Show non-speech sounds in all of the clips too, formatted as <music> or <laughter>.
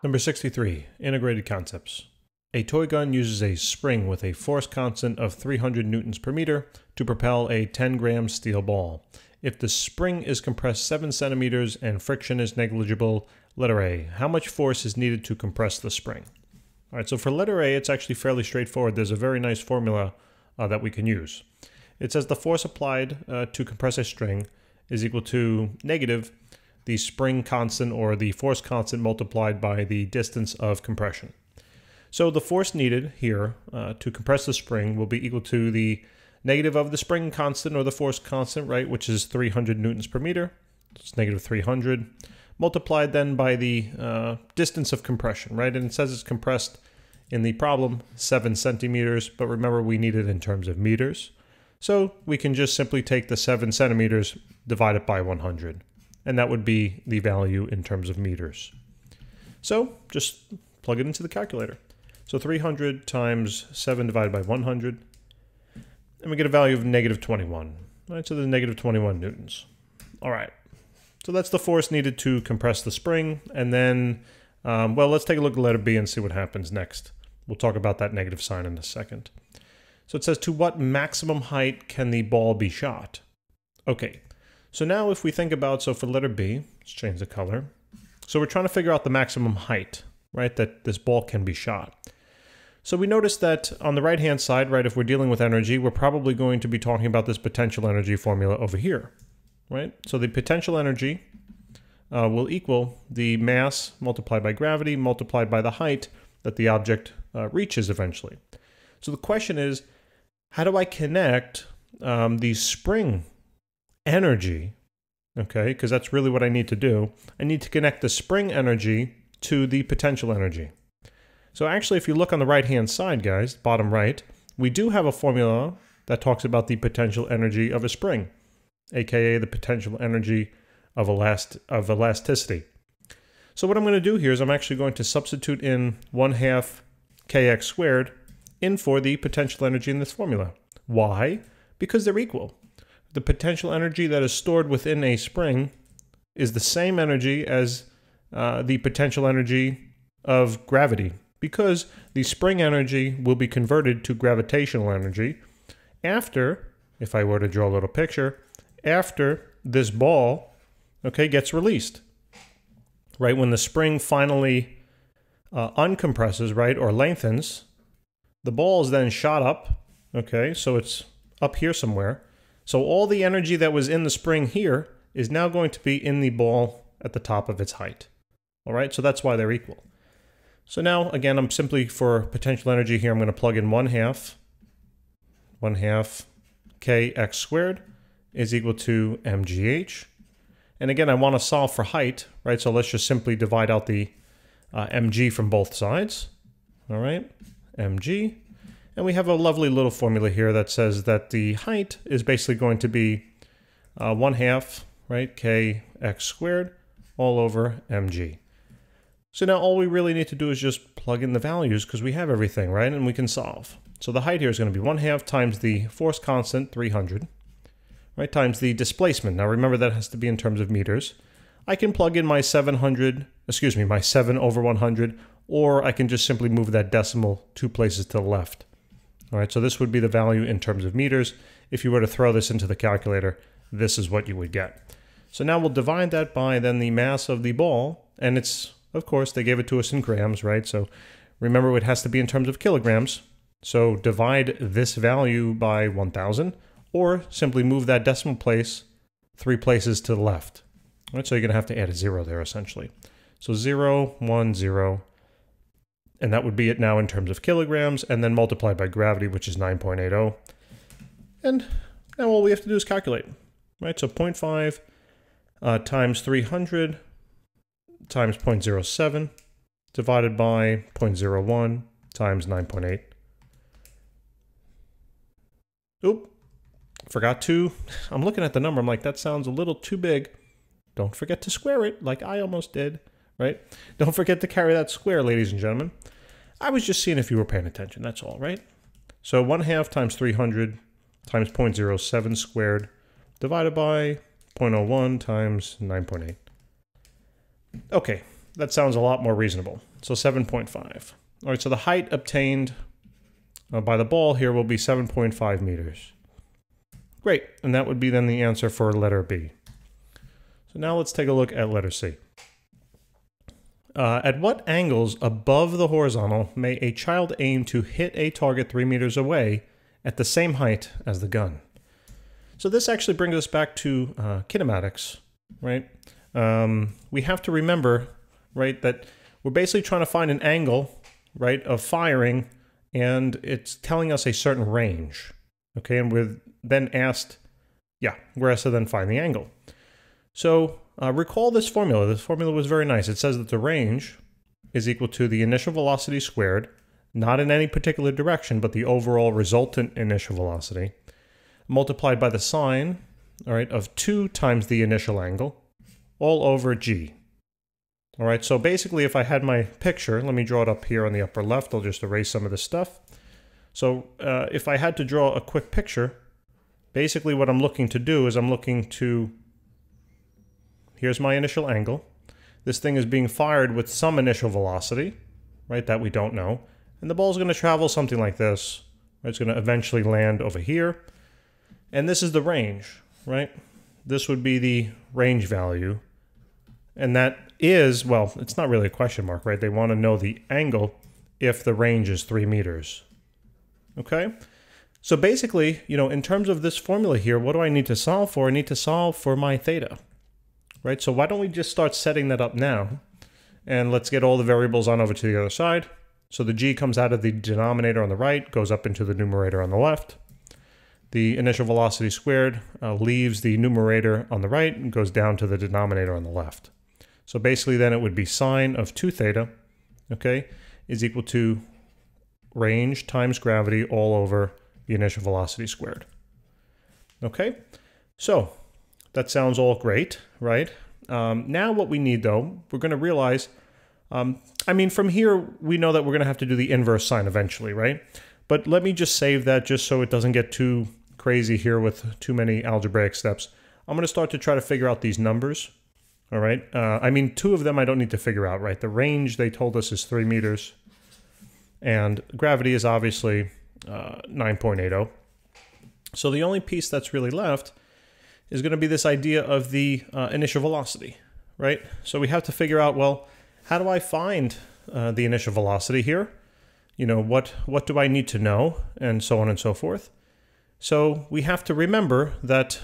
Number 63, Integrated Concepts. A toy gun uses a spring with a force constant of 300 newtons per meter to propel a 10 gram steel ball. If the spring is compressed 7 centimeters and friction is negligible, letter A, how much force is needed to compress the spring? All right, so for letter A, it's actually fairly straightforward. There's a very nice formula uh, that we can use. It says the force applied uh, to compress a string is equal to negative the spring constant or the force constant multiplied by the distance of compression. So the force needed here uh, to compress the spring will be equal to the negative of the spring constant or the force constant, right, which is 300 newtons per meter. It's negative 300, multiplied then by the uh, distance of compression, right? And it says it's compressed in the problem 7 centimeters, but remember we need it in terms of meters. So we can just simply take the 7 centimeters, divide it by 100 and that would be the value in terms of meters. So just plug it into the calculator. So 300 times 7 divided by 100, and we get a value of negative 21. Right, so the negative 21 newtons. All right, so that's the force needed to compress the spring, and then, um, well, let's take a look at letter B and see what happens next. We'll talk about that negative sign in a second. So it says, to what maximum height can the ball be shot? Okay, so now if we think about, so for letter B, let's change the color. So we're trying to figure out the maximum height, right, that this ball can be shot. So we notice that on the right-hand side, right, if we're dealing with energy, we're probably going to be talking about this potential energy formula over here, right? So the potential energy uh, will equal the mass multiplied by gravity multiplied by the height that the object uh, reaches eventually. So the question is, how do I connect um, the spring energy, okay, because that's really what I need to do, I need to connect the spring energy to the potential energy. So actually, if you look on the right-hand side, guys, bottom right, we do have a formula that talks about the potential energy of a spring, aka the potential energy of, elast of elasticity. So what I'm going to do here is I'm actually going to substitute in 1 half kx squared in for the potential energy in this formula. Why? Because they're equal the potential energy that is stored within a spring is the same energy as uh, the potential energy of gravity because the spring energy will be converted to gravitational energy after, if I were to draw a little picture, after this ball, okay, gets released. Right when the spring finally uh, uncompresses, right, or lengthens, the ball is then shot up, okay, so it's up here somewhere, so all the energy that was in the spring here is now going to be in the ball at the top of its height. All right, so that's why they're equal. So now, again, I'm simply for potential energy here, I'm going to plug in 1 half, 1 half kx squared is equal to mgh. And again, I want to solve for height, right? So let's just simply divide out the uh, mg from both sides. All right, mg and we have a lovely little formula here that says that the height is basically going to be uh, 1 half, right, kx squared all over mg. So now all we really need to do is just plug in the values because we have everything, right, and we can solve. So the height here is going to be 1 half times the force constant, 300, right, times the displacement. Now remember that has to be in terms of meters. I can plug in my 700, excuse me, my 7 over 100, or I can just simply move that decimal two places to the left. All right, so this would be the value in terms of meters. If you were to throw this into the calculator, this is what you would get. So now we'll divide that by then the mass of the ball, and it's, of course, they gave it to us in grams, right? So remember it has to be in terms of kilograms. So divide this value by 1,000, or simply move that decimal place three places to the left. All right, so you're gonna have to add a zero there essentially. So zero, one, zero, and that would be it now in terms of kilograms, and then multiplied by gravity, which is 9.80. And now all we have to do is calculate, right? So 0.5 uh, times 300 times 0.07 divided by 0.01 times 9.8. Oop, forgot to, I'm looking at the number, I'm like, that sounds a little too big. Don't forget to square it, like I almost did right? Don't forget to carry that square, ladies and gentlemen. I was just seeing if you were paying attention, that's all, right? So 1 half times 300 times 0.07 squared divided by 0.01 times 9.8. Okay, that sounds a lot more reasonable. So 7.5. All right, so the height obtained uh, by the ball here will be 7.5 meters. Great, and that would be then the answer for letter B. So now let's take a look at letter C. Uh, at what angles above the horizontal may a child aim to hit a target three meters away at the same height as the gun? So this actually brings us back to uh, kinematics, right? Um, we have to remember, right, that we're basically trying to find an angle, right, of firing, and it's telling us a certain range, okay? And we're then asked, yeah, we're asked to then find the angle. So uh, recall this formula. This formula was very nice. It says that the range is equal to the initial velocity squared, not in any particular direction, but the overall resultant initial velocity, multiplied by the sine, all right, of 2 times the initial angle, all over g. All right, so basically if I had my picture, let me draw it up here on the upper left. I'll just erase some of this stuff. So uh, if I had to draw a quick picture, basically what I'm looking to do is I'm looking to Here's my initial angle. This thing is being fired with some initial velocity, right, that we don't know. And the ball is going to travel something like this. It's going to eventually land over here. And this is the range, right? This would be the range value. And that is, well, it's not really a question mark, right? They want to know the angle if the range is three meters. Okay? So basically, you know, in terms of this formula here, what do I need to solve for? I need to solve for my theta right? So why don't we just start setting that up now? And let's get all the variables on over to the other side. So the g comes out of the denominator on the right, goes up into the numerator on the left. The initial velocity squared uh, leaves the numerator on the right and goes down to the denominator on the left. So basically then it would be sine of 2 theta, okay, is equal to range times gravity all over the initial velocity squared. Okay, so that sounds all great, right? Um, now what we need though, we're going to realize, um, I mean, from here, we know that we're going to have to do the inverse sine eventually, right? But let me just save that just so it doesn't get too crazy here with too many algebraic steps. I'm going to start to try to figure out these numbers, all right? Uh, I mean, two of them I don't need to figure out, right? The range they told us is 3 meters, and gravity is obviously uh, 9.80. So the only piece that's really left is going to be this idea of the uh, initial velocity, right? So we have to figure out, well, how do I find uh, the initial velocity here? You know, what, what do I need to know? And so on and so forth. So we have to remember that,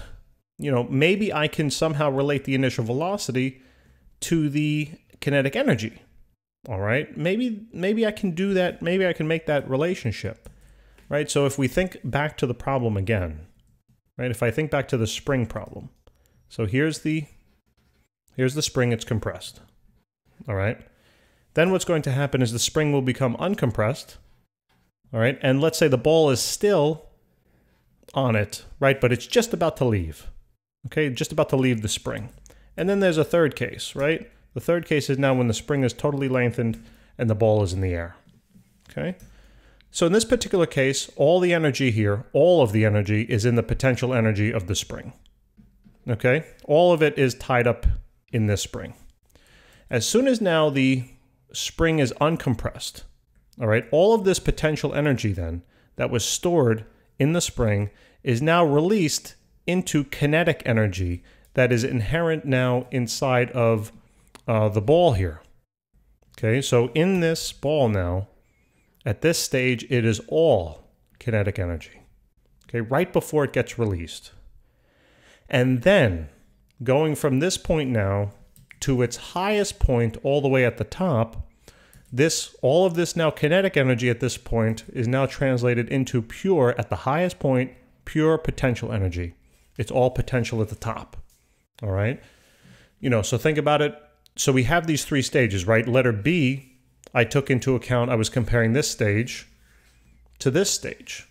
you know, maybe I can somehow relate the initial velocity to the kinetic energy. All right, maybe maybe I can do that. Maybe I can make that relationship, right? So if we think back to the problem again, right? If I think back to the spring problem. So here's the here's the spring, it's compressed. All right. Then what's going to happen is the spring will become uncompressed. All right. And let's say the ball is still on it, right? But it's just about to leave. Okay, just about to leave the spring. And then there's a third case, right? The third case is now when the spring is totally lengthened and the ball is in the air. Okay. So in this particular case, all the energy here, all of the energy is in the potential energy of the spring. Okay? All of it is tied up in this spring. As soon as now the spring is uncompressed, all right, all of this potential energy then that was stored in the spring is now released into kinetic energy that is inherent now inside of uh, the ball here. Okay, so in this ball now, at this stage, it is all kinetic energy, okay, right before it gets released. And then going from this point now to its highest point all the way at the top, this all of this now kinetic energy at this point is now translated into pure at the highest point, pure potential energy. It's all potential at the top. All right? You know, so think about it. So we have these three stages, right? Letter B I took into account, I was comparing this stage to this stage.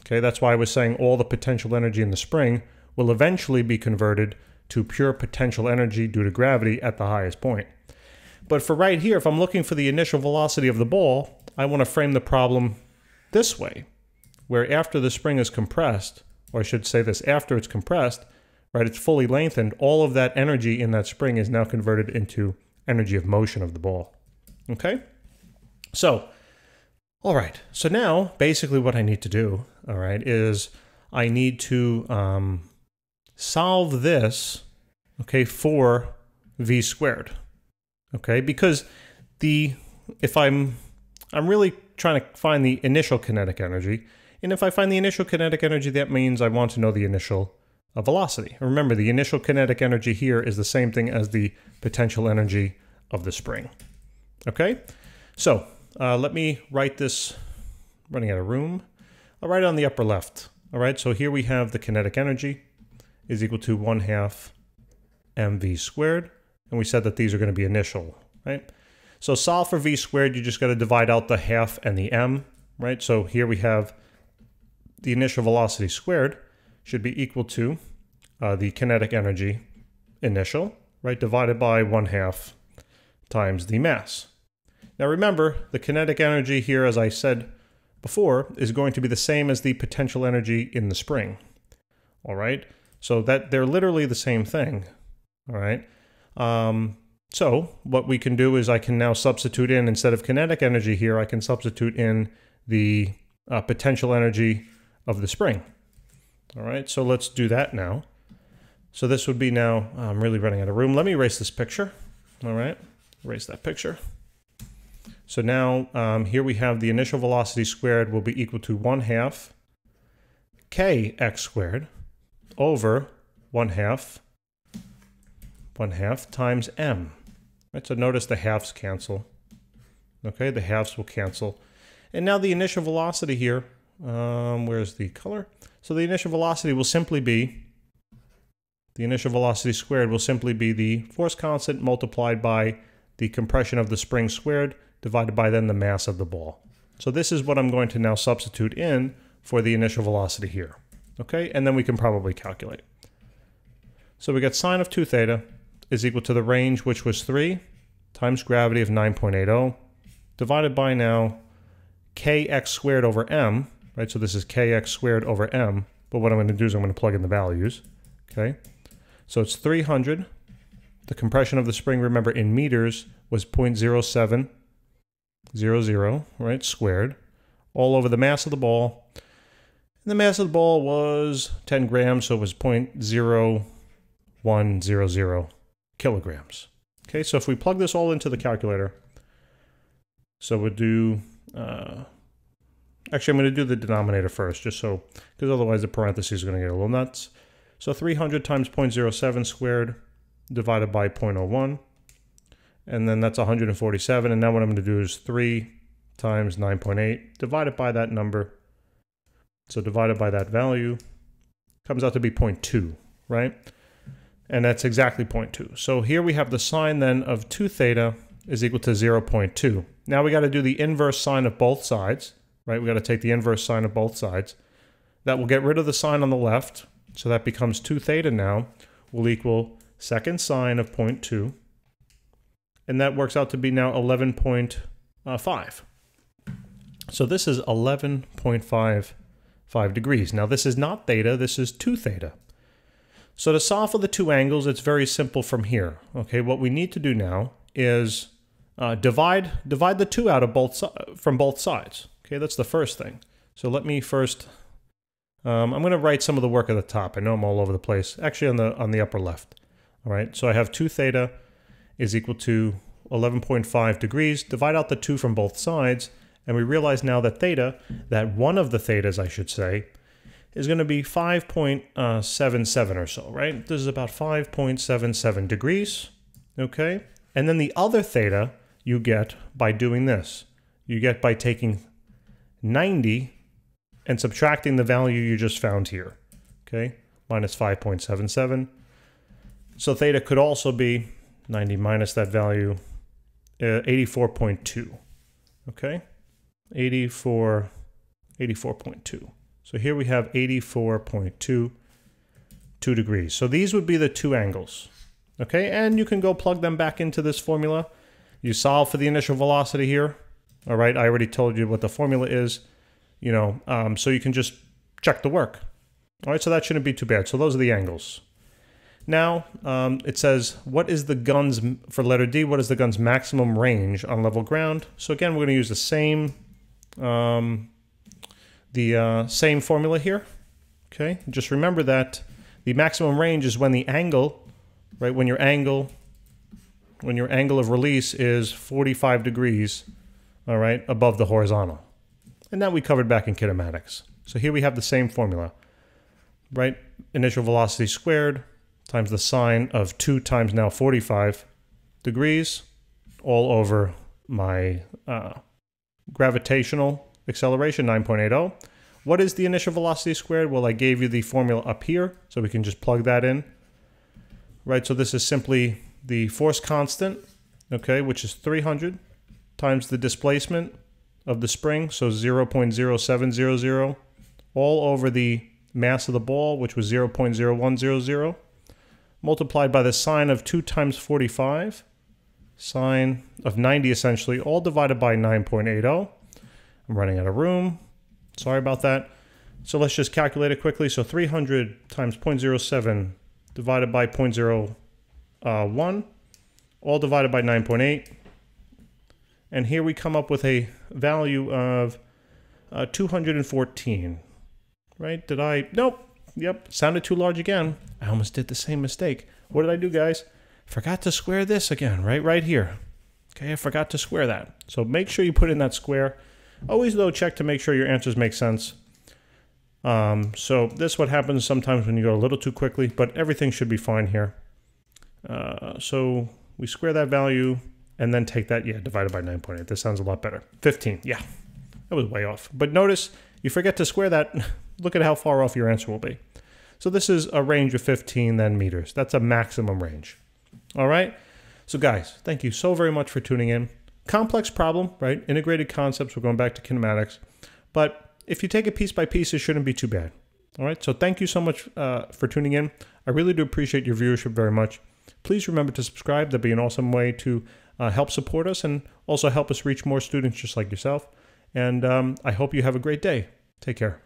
Okay, that's why I was saying all the potential energy in the spring will eventually be converted to pure potential energy due to gravity at the highest point. But for right here, if I'm looking for the initial velocity of the ball, I want to frame the problem this way, where after the spring is compressed, or I should say this, after it's compressed, right, it's fully lengthened, all of that energy in that spring is now converted into energy of motion of the ball. Okay? So, all right. So now, basically, what I need to do, all right, is I need to um, solve this, okay, for v squared, okay, because the if I'm I'm really trying to find the initial kinetic energy, and if I find the initial kinetic energy, that means I want to know the initial uh, velocity. Remember, the initial kinetic energy here is the same thing as the potential energy of the spring. Okay, so uh, let me write this, running out of room. I'll write it on the upper left. All right, so here we have the kinetic energy is equal to 1 half mv squared. And we said that these are going to be initial, right? So solve for v squared, you just got to divide out the half and the m, right? So here we have the initial velocity squared should be equal to uh, the kinetic energy initial, right, divided by 1 half times the mass. Now remember, the kinetic energy here, as I said before, is going to be the same as the potential energy in the spring. All right, so that they're literally the same thing. All right. Um, so what we can do is I can now substitute in, instead of kinetic energy here, I can substitute in the uh, potential energy of the spring. All right, so let's do that now. So this would be now, I'm really running out of room. Let me erase this picture. All right, erase that picture. So now um, here we have the initial velocity squared will be equal to 1 half kx squared over 1 half 1 half times m. Right, so notice the halves cancel. Okay, the halves will cancel. And now the initial velocity here, um, where's the color? So the initial velocity will simply be, the initial velocity squared will simply be the force constant multiplied by the compression of the spring squared divided by then the mass of the ball. So this is what I'm going to now substitute in for the initial velocity here. Okay, and then we can probably calculate. So we get sine of 2 theta is equal to the range, which was 3, times gravity of 9.80, divided by now kx squared over m, right? So this is kx squared over m, but what I'm going to do is I'm going to plug in the values, okay? So it's 300. The compression of the spring, remember, in meters was 0.07 zero zero, right, squared, all over the mass of the ball. And the mass of the ball was 10 grams, so it was 0.0100 kilograms. Okay, so if we plug this all into the calculator, so we'll do, uh, actually I'm going to do the denominator first, just so, because otherwise the parentheses are going to get a little nuts. So 300 times 0.07 squared divided by 0.01 and then that's 147. And now what I'm going to do is 3 times 9.8 divided by that number. So divided by that value comes out to be 0.2, right? And that's exactly 0.2. So here we have the sine then of 2 theta is equal to 0.2. Now we got to do the inverse sine of both sides, right? We got to take the inverse sine of both sides. That will get rid of the sine on the left. So that becomes 2 theta now will equal second sine of 0.2 and that works out to be now 11.5. So this is 11.55 degrees. Now this is not theta, this is 2 theta. So to solve for the two angles, it's very simple from here. Okay, what we need to do now is uh, divide divide the two out of both from both sides. Okay, that's the first thing. So let me first. Um, I'm going to write some of the work at the top. I know I'm all over the place. Actually, on the on the upper left. All right. So I have two theta is equal to 11.5 degrees. Divide out the 2 from both sides, and we realize now that theta, that one of the thetas, I should say, is going to be 5.77 or so, right? This is about 5.77 degrees, okay? And then the other theta you get by doing this. You get by taking 90 and subtracting the value you just found here, okay? Minus 5.77. So theta could also be 90 minus that value, uh, 84.2. Okay? 84, 84.2. So here we have 84.2 2 degrees. So these would be the two angles. Okay, and you can go plug them back into this formula. You solve for the initial velocity here. All right, I already told you what the formula is, you know, um, so you can just check the work. All right, so that shouldn't be too bad. So those are the angles. Now um, it says, what is the gun's, for letter D, what is the gun's maximum range on level ground? So again, we're going to use the same, um, the uh, same formula here. Okay, just remember that the maximum range is when the angle, right, when your angle, when your angle of release is 45 degrees, all right, above the horizontal. And that we covered back in kinematics. So here we have the same formula, right? Initial velocity squared times the sine of 2 times now 45 degrees all over my uh, gravitational acceleration, 9.80. What is the initial velocity squared? Well, I gave you the formula up here, so we can just plug that in. Right, so this is simply the force constant, okay, which is 300 times the displacement of the spring, so 0.0700, all over the mass of the ball, which was 0.0100 multiplied by the sine of 2 times 45, sine of 90 essentially, all divided by 9.80. I'm running out of room. Sorry about that. So let's just calculate it quickly. So 300 times 0.07 divided by 0.01, all divided by 9.8. And here we come up with a value of uh, 214. Right? Did I? Nope. Yep, sounded too large again. I almost did the same mistake. What did I do, guys? Forgot to square this again, right, right here. Okay, I forgot to square that. So make sure you put in that square. Always, though, check to make sure your answers make sense. Um, so this is what happens sometimes when you go a little too quickly, but everything should be fine here. Uh, so we square that value and then take that, yeah, divided by 9.8. This sounds a lot better. 15, yeah, that was way off. But notice you forget to square that. <laughs> Look at how far off your answer will be. So this is a range of 15 then meters. That's a maximum range. All right. So guys, thank you so very much for tuning in. Complex problem, right? Integrated concepts. We're going back to kinematics. But if you take it piece by piece, it shouldn't be too bad. All right. So thank you so much uh, for tuning in. I really do appreciate your viewership very much. Please remember to subscribe. That'd be an awesome way to uh, help support us and also help us reach more students just like yourself. And um, I hope you have a great day. Take care.